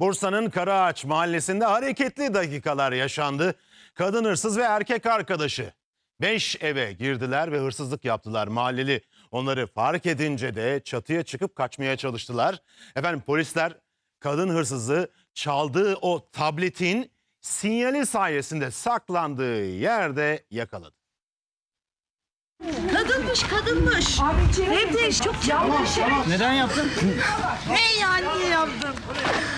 Bursa'nın Karaağaç mahallesinde hareketli dakikalar yaşandı. Kadın hırsız ve erkek arkadaşı 5 eve girdiler ve hırsızlık yaptılar. Mahalleli onları fark edince de çatıya çıkıp kaçmaya çalıştılar. Efendim polisler kadın hırsızı çaldığı o tabletin sinyali sayesinde saklandığı yerde yakaladı. Kadınmış kadınmış. Evde çok yanlış. Neden yaptın? Ne yani niye yaptın?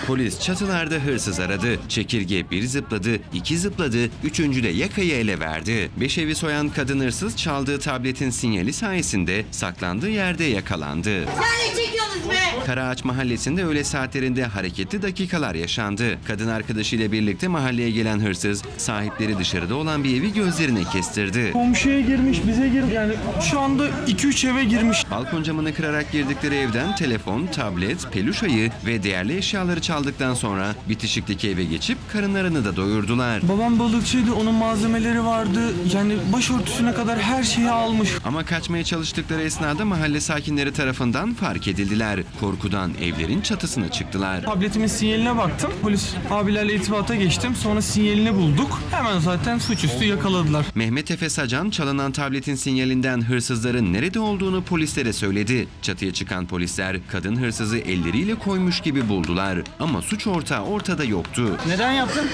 Polis çatılarda hırsız aradı. Çekirge bir zıpladı, iki zıpladı, üçüncü de yakayı ele verdi. Beş evi soyan kadın hırsız çaldığı tabletin sinyali sayesinde saklandığı yerde yakalandı. Yani çekiyorsunuz be. Karaağaç mahallesinde öğle saatlerinde hareketli dakikalar yaşandı. Kadın arkadaşıyla birlikte mahalleye gelen hırsız sahipleri dışarıda olan bir evi gözlerine kestirdi. Komşuya girmiş, bize girmiş. Yani şu anda 2-3 eve girmiş. Balkon camını kırarak girdikleri evden telefon, tablet, peluş ayı ve değerli eşyaları çaldıktan sonra bitişikteki eve geçip karınlarını da doyurdular. Babam balıkçıydı, onun malzemeleri vardı. Yani başörtüsüne kadar her şeyi almış. Ama kaçmaya çalıştıkları esnada mahalle sakinleri tarafından fark edildiler. Korkudan evlerin çatısına çıktılar. Tabletimin sinyaline baktım. Polis abilerle irtibata geçtim. Sonra sinyalini bulduk. Hemen zaten suçüstü yakaladılar. Mehmet Efe Sacan çalınan tabletin sinyalinden hırsızların nerede olduğunu polislere söyledi. Çatıya çıkan polisler kadın hırsızı elleriyle koymuş gibi buldular. Ama suç ortağı ortada yoktu. Neden yaptın?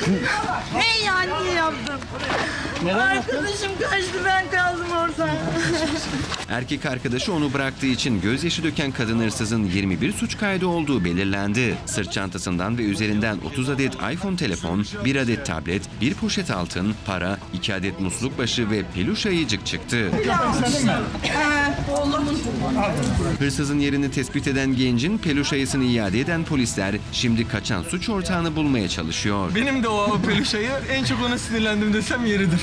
Ne yani niye yaptın? Neden yaptın? Arkadaşım kaçtı ben kaldım orada. Erkek arkadaşı onu bıraktığı için gözyaşı döken kadın hırsızın 21 suç kaydı olduğu belirlendi. Sırt çantasından ve üzerinden 30 adet iPhone telefon, 1 adet tablet, 1 poşet altın, para, 2 adet musluk başı ve peluş ayıcık çıktı. Hırsızın yerini tespit eden gencin peluş ayısını iade eden polisler şimdi kaçan suç ortağını bulmaya çalışıyor. Benim de o peluş ayı en çok ona sinirlendim desem yeridir.